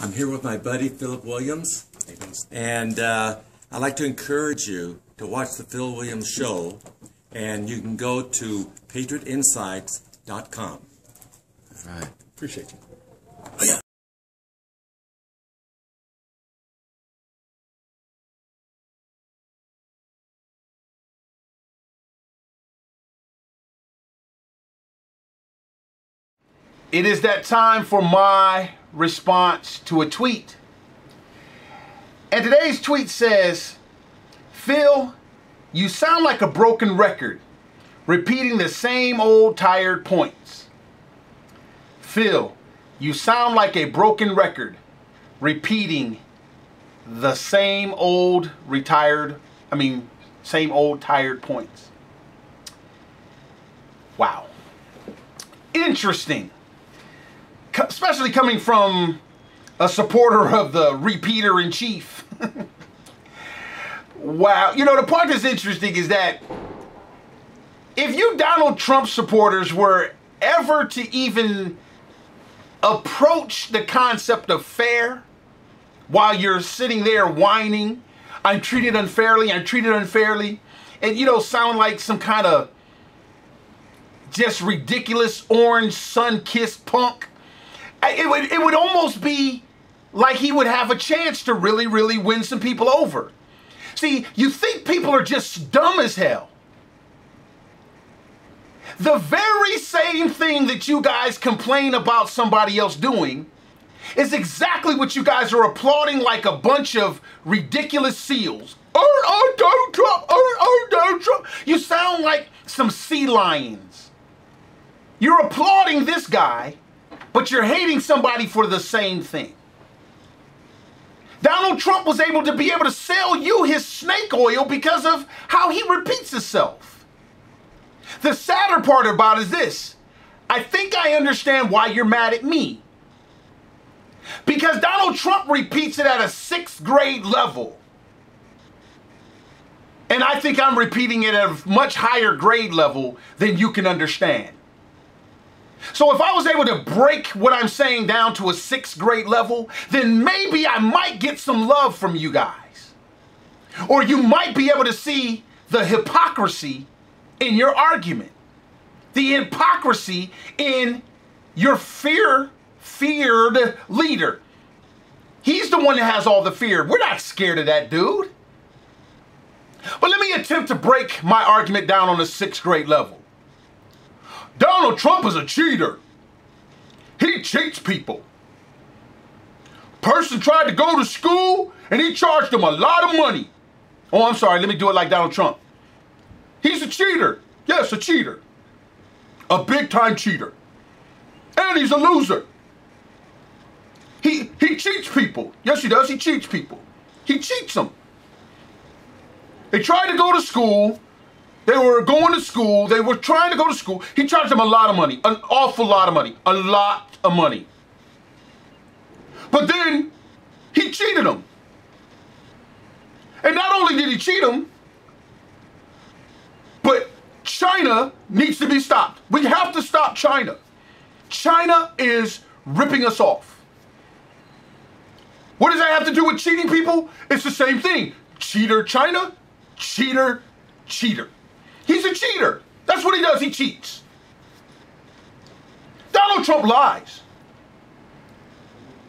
I'm here with my buddy Philip Williams, and uh, I'd like to encourage you to watch the Phil Williams Show, and you can go to patriotinsights.com. All right. Appreciate you. Oh, yeah. It is that time for my response to a tweet. And today's tweet says, Phil, you sound like a broken record, repeating the same old tired points. Phil, you sound like a broken record, repeating the same old retired, I mean, same old tired points. Wow. Interesting especially coming from a supporter of the repeater in chief. wow. You know, the part that's interesting is that if you Donald Trump supporters were ever to even approach the concept of fair while you're sitting there whining, I'm treated unfairly, I'm treated unfairly, and you know, sound like some kind of just ridiculous orange sun kissed punk it would, it would almost be like he would have a chance to really, really win some people over. See, you think people are just dumb as hell. The very same thing that you guys complain about somebody else doing is exactly what you guys are applauding like a bunch of ridiculous seals. Oh, oh, Donald Trump! Oh, oh, Donald Trump! You sound like some sea lions. You're applauding this guy but you're hating somebody for the same thing. Donald Trump was able to be able to sell you his snake oil because of how he repeats himself. The sadder part about it is this. I think I understand why you're mad at me. Because Donald Trump repeats it at a sixth grade level. And I think I'm repeating it at a much higher grade level than you can understand. So if I was able to break what I'm saying down to a sixth grade level, then maybe I might get some love from you guys. Or you might be able to see the hypocrisy in your argument. The hypocrisy in your fear, feared leader. He's the one that has all the fear. We're not scared of that dude. But let me attempt to break my argument down on a sixth grade level. Donald Trump is a cheater. He cheats people. Person tried to go to school and he charged them a lot of money. Oh, I'm sorry. Let me do it like Donald Trump. He's a cheater. Yes, a cheater. A big time cheater. And he's a loser. He, he cheats people. Yes, he does. He cheats people. He cheats them. They tried to go to school they were going to school. They were trying to go to school. He charged them a lot of money, an awful lot of money, a lot of money. But then he cheated them. And not only did he cheat them, but China needs to be stopped. We have to stop China. China is ripping us off. What does that have to do with cheating people? It's the same thing. Cheater China, cheater, cheater. He's a cheater. That's what he does. He cheats. Donald Trump lies.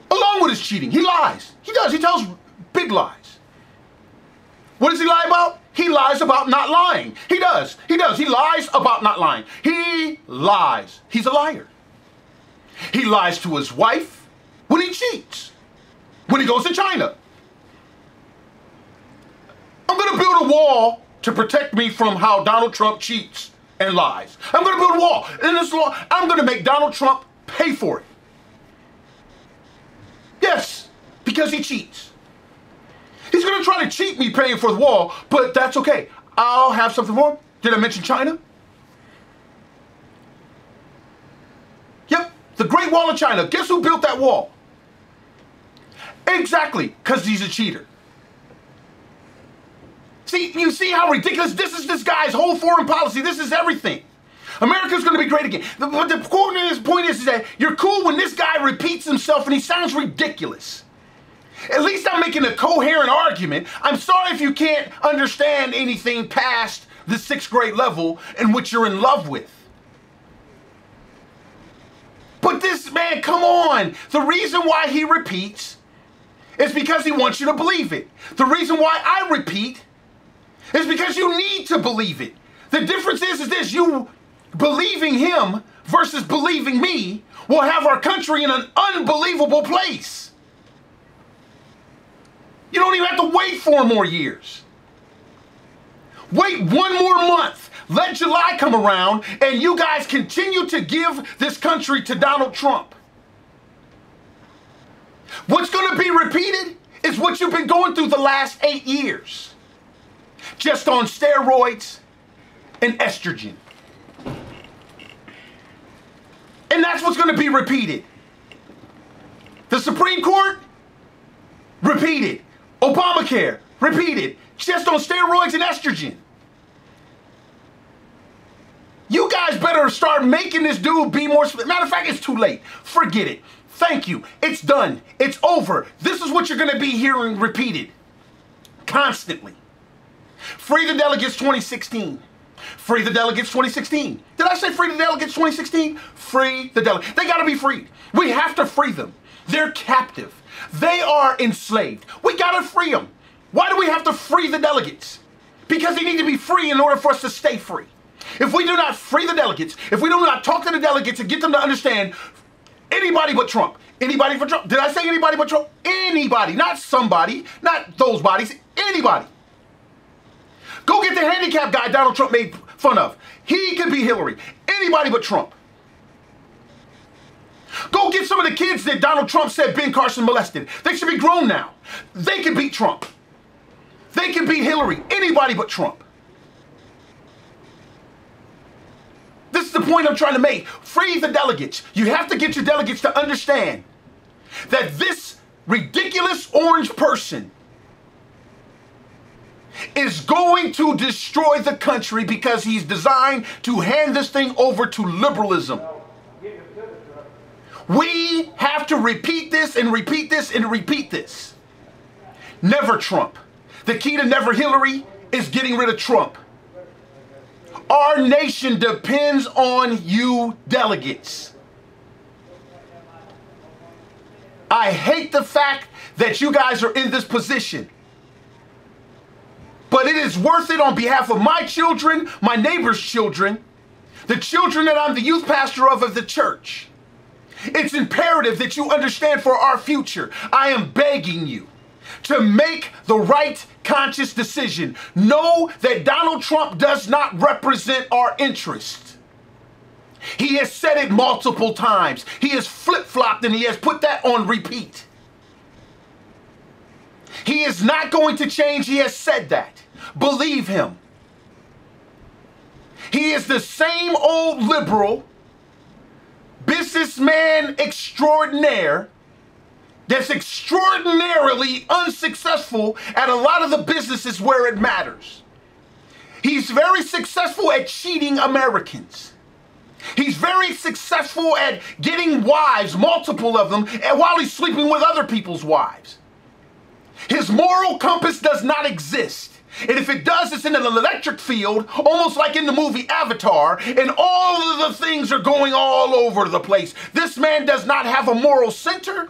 Along with his cheating, he lies. He does. He tells big lies. What does he lie about? He lies about not lying. He does. He does. He lies about not lying. He lies. He's a liar. He lies to his wife when he cheats, when he goes to China. I'm going to build a wall to protect me from how Donald Trump cheats and lies. I'm going to build a wall. In this law, I'm going to make Donald Trump pay for it. Yes, because he cheats. He's going to try to cheat me paying for the wall, but that's okay. I'll have something more. Did I mention China? Yep, the Great Wall of China. Guess who built that wall? Exactly, because he's a cheater. See, you see how ridiculous this is this guy's whole foreign policy. This is everything. America's going to be great again. But the point is, point is that you're cool when this guy repeats himself and he sounds ridiculous. At least I'm making a coherent argument. I'm sorry if you can't understand anything past the sixth grade level in which you're in love with. But this man, come on. The reason why he repeats is because he wants you to believe it. The reason why I repeat is because you need to believe it. The difference is, is this you believing him versus believing me will have our country in an unbelievable place. You don't even have to wait four more years. Wait one more month. Let July come around and you guys continue to give this country to Donald Trump. What's going to be repeated is what you've been going through the last eight years. Just on steroids and estrogen. And that's what's going to be repeated. The Supreme Court, repeated. Obamacare, repeated. Just on steroids and estrogen. You guys better start making this dude be more. Matter of fact, it's too late. Forget it. Thank you. It's done. It's over. This is what you're going to be hearing repeated constantly. Free the Delegates 2016. Free the Delegates 2016. Did I say free the Delegates 2016? Free the delegates. They got to be freed. We have to free them. They're captive. They are enslaved. We got to free them. Why do we have to free the delegates? Because they need to be free in order for us to stay free. If we do not free the delegates, if we do not talk to the delegates and get them to understand anybody but Trump, anybody for Trump, did I say anybody but Trump? Anybody, not somebody, not those bodies, anybody. Go get the handicap guy Donald Trump made fun of. He could be Hillary. Anybody but Trump. Go get some of the kids that Donald Trump said Ben Carson molested. They should be grown now. They can beat Trump. They can beat Hillary. Anybody but Trump. This is the point I'm trying to make. Free the delegates. You have to get your delegates to understand that this ridiculous orange person is going to destroy the country because he's designed to hand this thing over to liberalism. We have to repeat this and repeat this and repeat this. Never Trump. The key to never Hillary is getting rid of Trump. Our nation depends on you delegates. I hate the fact that you guys are in this position. But it is worth it on behalf of my children, my neighbor's children, the children that I'm the youth pastor of of the church. It's imperative that you understand for our future. I am begging you to make the right conscious decision. Know that Donald Trump does not represent our interests. He has said it multiple times. He has flip flopped and he has put that on repeat. He is not going to change. He has said that. Believe him. He is the same old liberal, businessman extraordinaire that's extraordinarily unsuccessful at a lot of the businesses where it matters. He's very successful at cheating Americans. He's very successful at getting wives, multiple of them, and while he's sleeping with other people's wives. His moral compass does not exist. And if it does, it's in an electric field, almost like in the movie Avatar, and all of the things are going all over the place. This man does not have a moral center.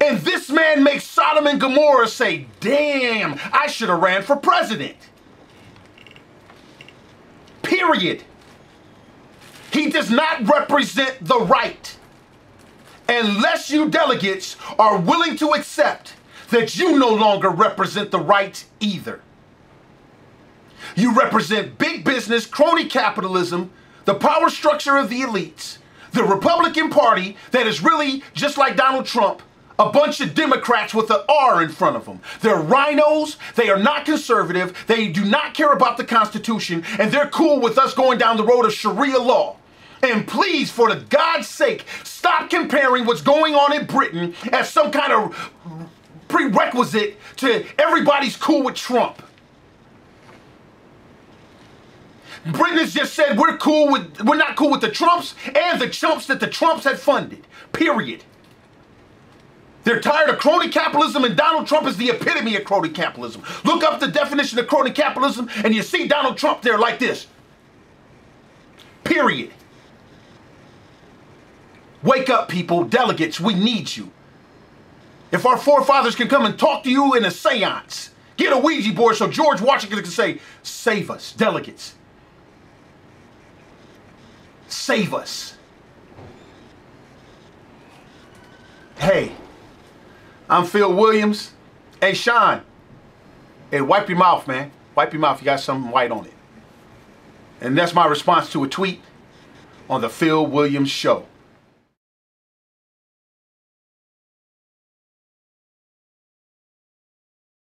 And this man makes Sodom and Gomorrah say, damn, I should have ran for president. Period. He does not represent the right. Unless you delegates are willing to accept that you no longer represent the right either. You represent big business, crony capitalism, the power structure of the elites, the Republican Party that is really just like Donald Trump, a bunch of Democrats with an R in front of them. They're RINOs, they are not conservative, they do not care about the Constitution, and they're cool with us going down the road of Sharia law. And please, for the God's sake, stop comparing what's going on in Britain as some kind of prerequisite to everybody's cool with Trump. Britain just said we're cool with we're not cool with the Trumps and the chumps that the Trumps had funded. Period. They're tired of crony capitalism, and Donald Trump is the epitome of crony capitalism. Look up the definition of crony capitalism, and you see Donald Trump there like this. Period. Wake up, people, delegates, we need you. If our forefathers can come and talk to you in a seance, get a Ouija board so George Washington can say, Save us, delegates. Save us. Hey. I'm Phil Williams. Hey, Sean. Hey, wipe your mouth, man. Wipe your mouth. You got something white on it. And that's my response to a tweet on the Phil Williams Show.